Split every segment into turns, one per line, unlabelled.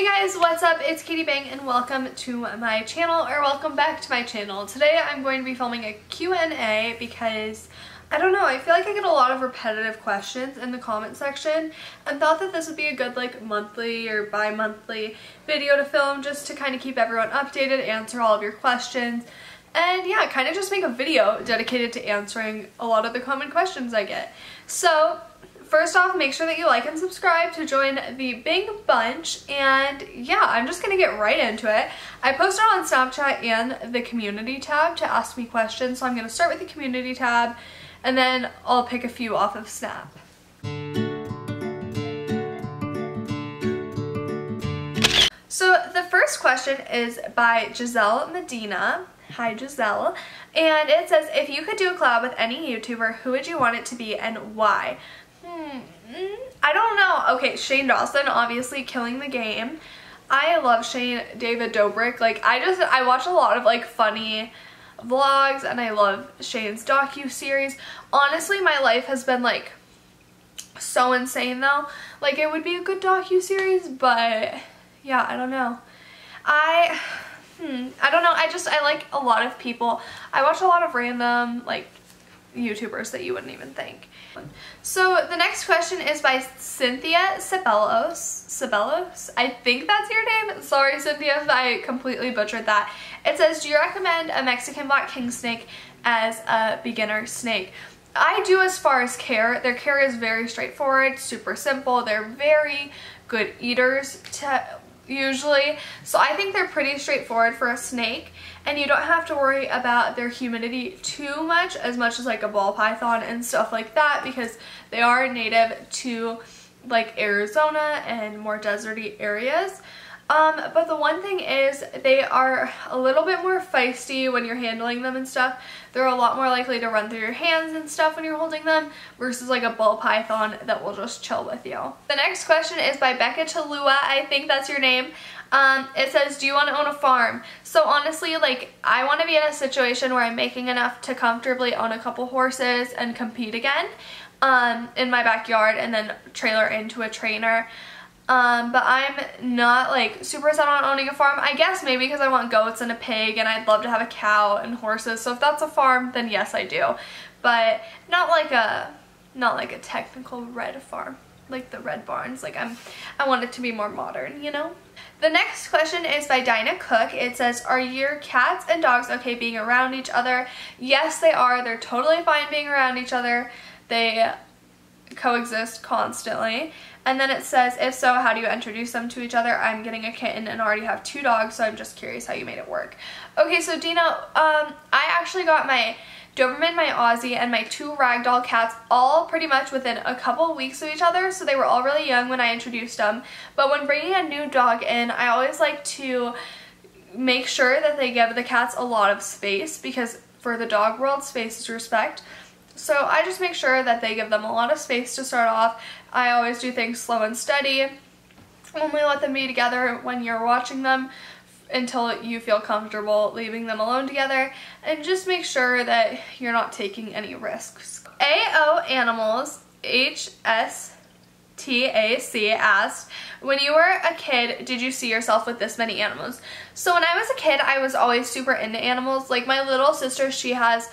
Hey guys, what's up? It's Katy Bing and welcome to my channel or welcome back to my channel. Today I'm going to be filming a Q&A because I don't know, I feel like I get a lot of repetitive questions in the comment section and thought that this would be a good like monthly or bi-monthly video to film just to kind of keep everyone updated, answer all of your questions, and yeah, kind of just make a video dedicated to answering a lot of the common questions I get. So first off, make sure that you like and subscribe to join the Bing Bunch. And yeah, I'm just going to get right into it. I posted on Snapchat and the community tab to ask me questions. So I'm going to start with the community tab and then I'll pick a few off of Snap. So the first question is by Giselle Medina. Hi Giselle. And it says, if you could do a collab with any YouTuber, who would you want it to be and why? Hmm, I don't know. Okay, Shane Dawson, obviously killing the game. I love Shane, David Dobrik. Like, I just, I watch a lot of, like, funny vlogs, and I love Shane's docu-series. Honestly, my life has been, like, so insane, though. Like, it would be a good docu-series, but, yeah, I don't know. I, hmm, I don't know. I just, I like a lot of people. I watch a lot of random, like, YouTubers that you wouldn't even think. So the next question is by Cynthia Sibellos. Sibellos? I think that's your name. Sorry Cynthia if I completely butchered that. It says, do you recommend a Mexican black king snake as a beginner snake? I do as far as care. Their care is very straightforward, super simple. They're very good eaters to usually. So I think they're pretty straightforward for a snake and you don't have to worry about their humidity too much as much as like a ball python and stuff like that because they are native to like Arizona and more deserty areas. Um, but the one thing is they are a little bit more feisty when you're handling them and stuff. They're a lot more likely to run through your hands and stuff when you're holding them versus like a ball python that will just chill with you. The next question is by Becca Chalua. I think that's your name. Um, it says, do you want to own a farm? So honestly, like, I want to be in a situation where I'm making enough to comfortably own a couple horses and compete again um, in my backyard and then trailer into a trainer. Um, but I'm not like super set on owning a farm. I guess maybe because I want goats and a pig and I'd love to have a cow and horses. So if that's a farm, then yes, I do. But not like a, not like a technical red farm, like the red barns. Like I'm, I want it to be more modern, you know? The next question is by Dinah Cook. It says, are your cats and dogs okay being around each other? Yes, they are. They're totally fine being around each other. They coexist constantly. And then it says, if so, how do you introduce them to each other? I'm getting a kitten and already have two dogs, so I'm just curious how you made it work. Okay, so Dina, um, I actually got my Doberman, my Aussie, and my two ragdoll cats all pretty much within a couple weeks of each other, so they were all really young when I introduced them. But when bringing a new dog in, I always like to make sure that they give the cats a lot of space because for the dog world, space is respect. So I just make sure that they give them a lot of space to start off. I always do things slow and steady. Only let them be together when you're watching them until you feel comfortable leaving them alone together and just make sure that you're not taking any risks. AO Animals HS TAC asked, when you were a kid, did you see yourself with this many animals? So when I was a kid, I was always super into animals. Like my little sister, she has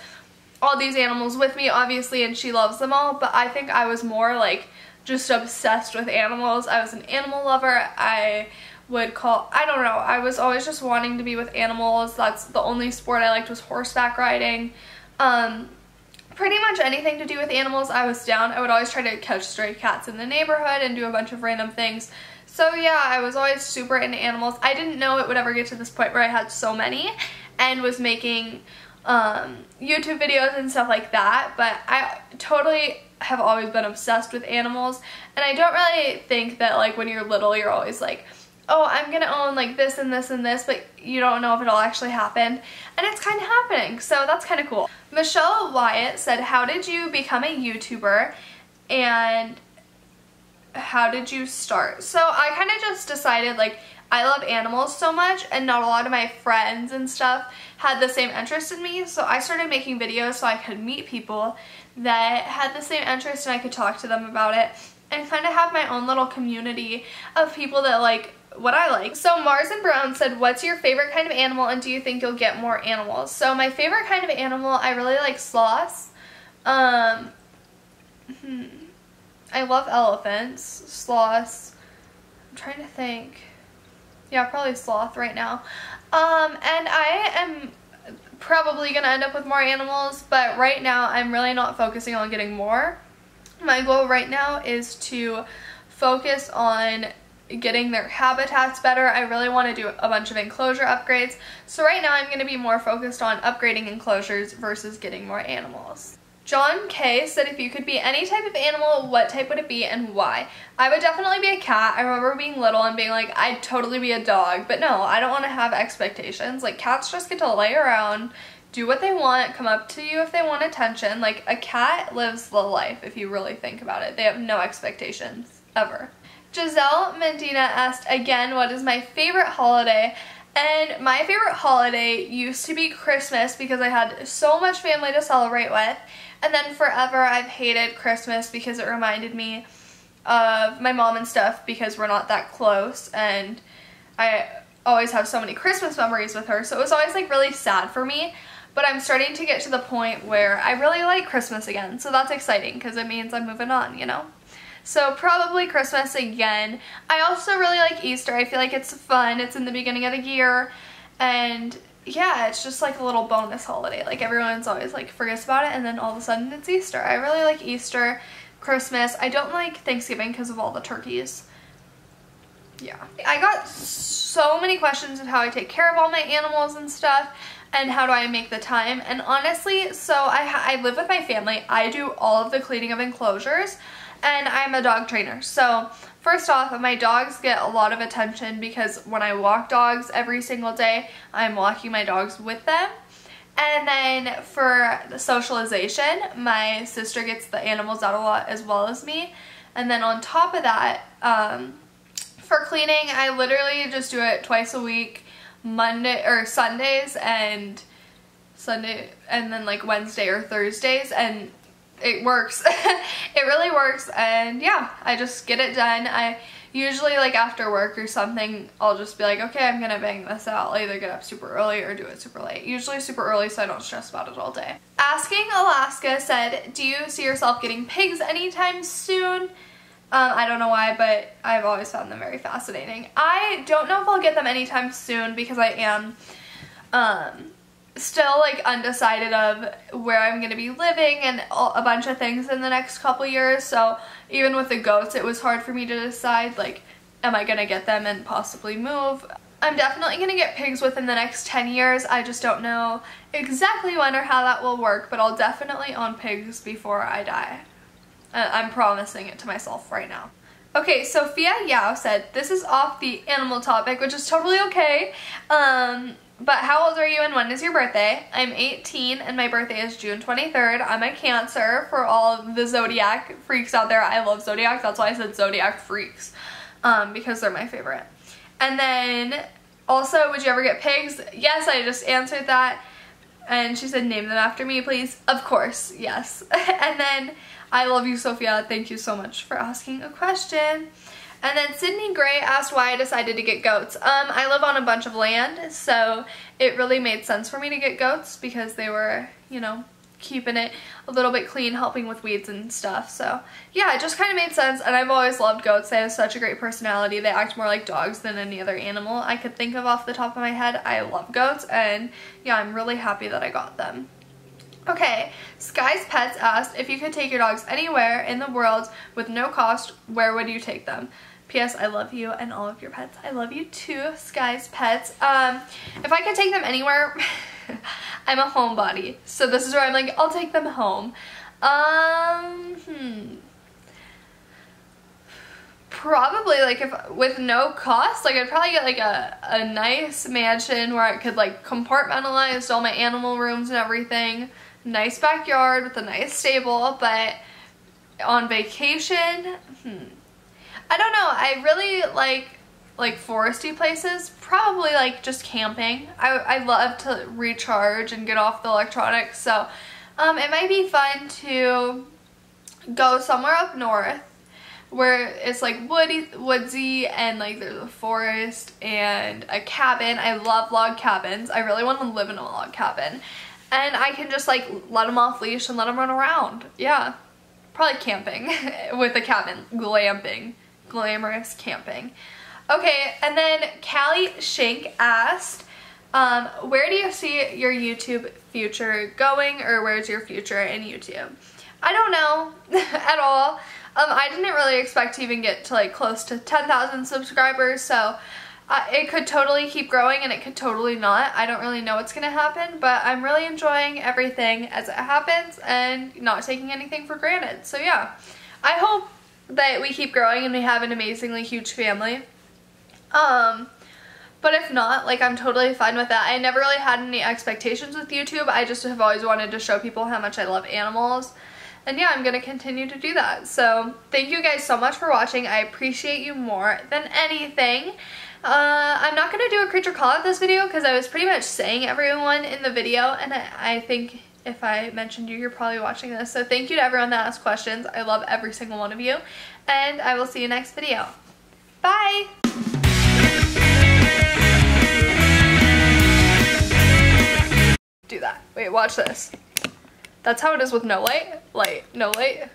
all these animals with me obviously and she loves them all but I think I was more like just obsessed with animals. I was an animal lover. I would call, I don't know, I was always just wanting to be with animals. That's the only sport I liked was horseback riding. Um, pretty much anything to do with animals I was down. I would always try to catch stray cats in the neighborhood and do a bunch of random things. So yeah, I was always super into animals. I didn't know it would ever get to this point where I had so many and was making um, YouTube videos and stuff like that, but I totally have always been obsessed with animals, and I don't really think that like when you're little you're always like, oh, I'm gonna own like this and this and this, but you don't know if it'll actually happen, and it's kind of happening, so that's kind of cool. Michelle Wyatt said, how did you become a YouTuber, and how did you start? So I kind of just decided like I love animals so much and not a lot of my friends and stuff had the same interest in me so I started making videos so I could meet people that had the same interest and I could talk to them about it and kind of have my own little community of people that like what I like. So Mars and Brown said, what's your favorite kind of animal and do you think you'll get more animals? So my favorite kind of animal, I really like sloths. Um, hmm, I love elephants, sloths. I'm trying to think. Yeah, probably sloth right now. Um, and I am probably going to end up with more animals, but right now I'm really not focusing on getting more. My goal right now is to focus on getting their habitats better. I really want to do a bunch of enclosure upgrades. So right now I'm going to be more focused on upgrading enclosures versus getting more animals. John K said if you could be any type of animal, what type would it be and why? I would definitely be a cat. I remember being little and being like, I'd totally be a dog. But no, I don't want to have expectations. Like cats just get to lay around, do what they want, come up to you if they want attention. Like a cat lives the life if you really think about it. They have no expectations, ever. Giselle Medina asked again, what is my favorite holiday? And my favorite holiday used to be Christmas because I had so much family to celebrate with. And then forever I've hated Christmas because it reminded me of my mom and stuff because we're not that close and I always have so many Christmas memories with her. So it was always like really sad for me. But I'm starting to get to the point where I really like Christmas again. So that's exciting because it means I'm moving on, you know? So probably Christmas again. I also really like Easter. I feel like it's fun. It's in the beginning of the year. And yeah, it's just like a little bonus holiday. Like everyone's always like forgets about it and then all of a sudden it's Easter. I really like Easter, Christmas. I don't like Thanksgiving because of all the turkeys. Yeah. I got so many questions of how I take care of all my animals and stuff and how do I make the time. And honestly, so I, I live with my family. I do all of the cleaning of enclosures and I'm a dog trainer. So first off, my dogs get a lot of attention because when I walk dogs every single day, I'm walking my dogs with them. And then for the socialization, my sister gets the animals out a lot as well as me. And then on top of that, um, for cleaning, I literally just do it twice a week, Monday or Sundays and Sunday and then like Wednesday or Thursdays and it works. it really works and yeah, I just get it done. I usually like after work or something, I'll just be like, okay, I'm gonna bang this out. I'll either get up super early or do it super late. Usually super early so I don't stress about it all day. Asking Alaska said, do you see yourself getting pigs anytime soon? Um, I don't know why, but I've always found them very fascinating. I don't know if I'll get them anytime soon because I am um, still like undecided of where I'm going to be living and a bunch of things in the next couple years. So even with the goats, it was hard for me to decide like, am I going to get them and possibly move? I'm definitely going to get pigs within the next 10 years. I just don't know exactly when or how that will work, but I'll definitely own pigs before I die. I'm promising it to myself right now. Okay, Sophia Yao said, this is off the animal topic, which is totally okay. Um, but how old are you and when is your birthday? I'm 18 and my birthday is June 23rd. I'm a Cancer for all the Zodiac freaks out there. I love Zodiac. That's why I said Zodiac freaks um, because they're my favorite. And then also, would you ever get pigs? Yes, I just answered that. And she said, name them after me, please. Of course, yes. and then, I love you, Sophia. Thank you so much for asking a question. And then Sydney Gray asked why I decided to get goats. Um, I live on a bunch of land, so it really made sense for me to get goats because they were, you know, keeping it a little bit clean, helping with weeds and stuff. So yeah, it just kind of made sense and I've always loved goats. They have such a great personality. They act more like dogs than any other animal I could think of off the top of my head. I love goats and yeah, I'm really happy that I got them. Okay, Sky's Pets asked if you could take your dogs anywhere in the world with no cost, where would you take them? P.S. I love you and all of your pets. I love you too, Sky's Pets. Um, if I could take them anywhere, I'm a homebody. So this is where I'm like, I'll take them home. Um, hmm. Probably like if with no cost, like I'd probably get like a, a nice mansion where I could like compartmentalize all my animal rooms and everything. Nice backyard with a nice stable, but on vacation, hmm I don't know. I really like like foresty places. Probably like just camping. I, I love to recharge and get off the electronics. So um, it might be fun to go somewhere up north where it's like woody, woodsy and like there's a forest and a cabin. I love log cabins. I really want to live in a log cabin. And I can just like let them off leash and let them run around. Yeah. Probably camping with a cabin. Glamping. Glamorous camping. Okay, and then Callie Shank asked, um, where do you see your YouTube future going or where's your future in YouTube? I don't know at all. Um, I didn't really expect to even get to like close to 10,000 subscribers so uh, it could totally keep growing and it could totally not. I don't really know what's going to happen but I'm really enjoying everything as it happens and not taking anything for granted. So yeah, I hope that we keep growing and we have an amazingly huge family. Um, but if not, like I'm totally fine with that. I never really had any expectations with YouTube. I just have always wanted to show people how much I love animals. And yeah, I'm going to continue to do that. So thank you guys so much for watching. I appreciate you more than anything. Uh, I'm not going to do a creature call out this video because I was pretty much saying everyone in the video. And I, I think if I mentioned you, you're probably watching this. So thank you to everyone that asked questions. I love every single one of you. And I will see you next video. Bye! do that. Wait, watch this. That's how it is with no light. Light, no light.